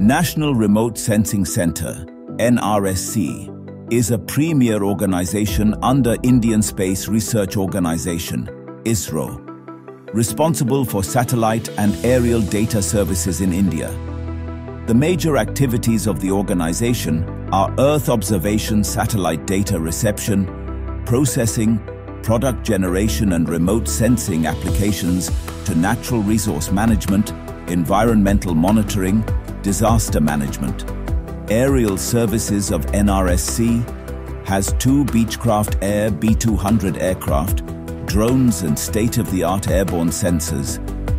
National Remote Sensing Center, NRSC, is a premier organization under Indian Space Research Organization, ISRO, responsible for satellite and aerial data services in India. The major activities of the organization are Earth observation satellite data reception, processing, product generation and remote sensing applications to natural resource management, environmental monitoring, disaster management. Aerial Services of NRSC has two Beechcraft Air B200 aircraft, drones and state-of-the-art airborne sensors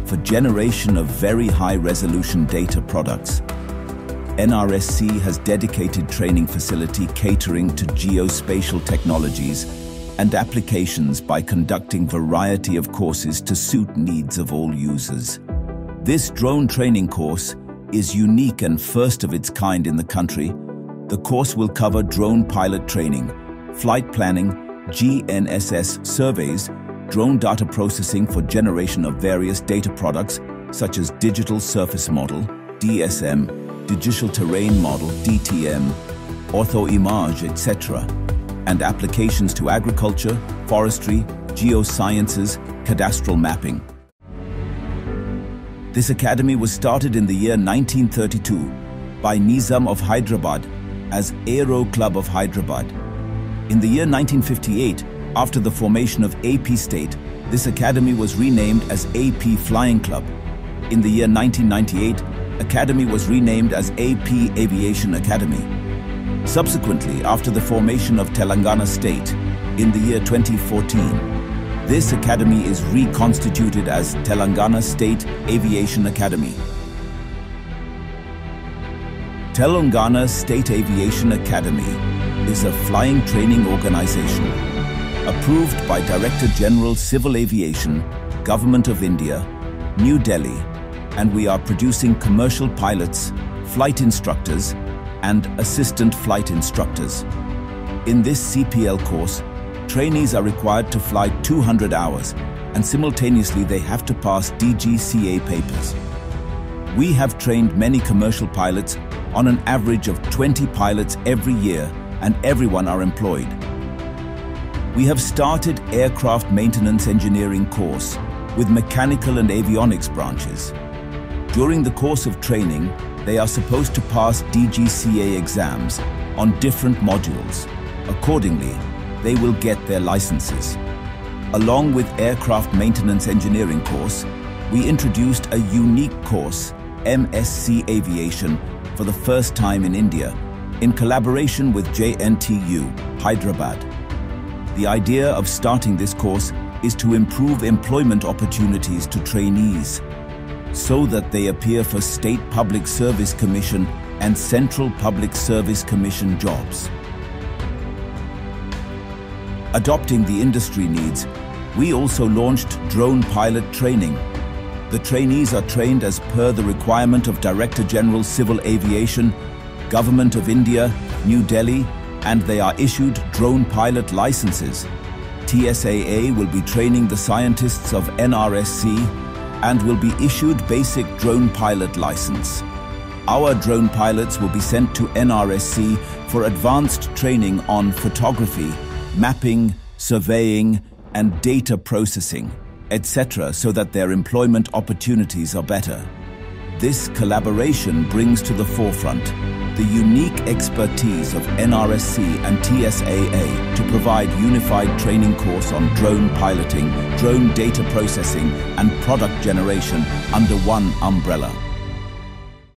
for generation of very high-resolution data products. NRSC has dedicated training facility catering to geospatial technologies and applications by conducting variety of courses to suit needs of all users. This drone training course is unique and first of its kind in the country. The course will cover drone pilot training, flight planning, GNSS surveys, drone data processing for generation of various data products such as digital surface model, DSM, digital terrain model, DTM, orthoimage, etc., and applications to agriculture, forestry, geosciences, cadastral mapping. This academy was started in the year 1932 by Nizam of Hyderabad as Aero Club of Hyderabad. In the year 1958, after the formation of AP State, this academy was renamed as AP Flying Club. In the year 1998, Academy was renamed as AP Aviation Academy. Subsequently, after the formation of Telangana State in the year 2014, this academy is reconstituted as Telangana State Aviation Academy. Telangana State Aviation Academy is a flying training organization approved by Director General Civil Aviation, Government of India, New Delhi, and we are producing commercial pilots, flight instructors, and assistant flight instructors. In this CPL course, trainees are required to fly 200 hours and simultaneously they have to pass DGCA papers. We have trained many commercial pilots on an average of 20 pilots every year and everyone are employed. We have started aircraft maintenance engineering course with mechanical and avionics branches. During the course of training, they are supposed to pass DGCA exams on different modules. Accordingly, they will get their licenses. Along with Aircraft Maintenance Engineering course, we introduced a unique course, MSc Aviation, for the first time in India, in collaboration with JNTU, Hyderabad. The idea of starting this course is to improve employment opportunities to trainees so that they appear for State Public Service Commission and Central Public Service Commission jobs. Adopting the industry needs, we also launched drone pilot training. The trainees are trained as per the requirement of Director General Civil Aviation, Government of India, New Delhi, and they are issued drone pilot licenses. TSAA will be training the scientists of NRSC and will be issued basic drone pilot license. Our drone pilots will be sent to NRSC for advanced training on photography, mapping, surveying, and data processing, etc., so that their employment opportunities are better. This collaboration brings to the forefront the unique expertise of NRSC and TSAA to provide unified training course on drone piloting, drone data processing, and product generation under one umbrella.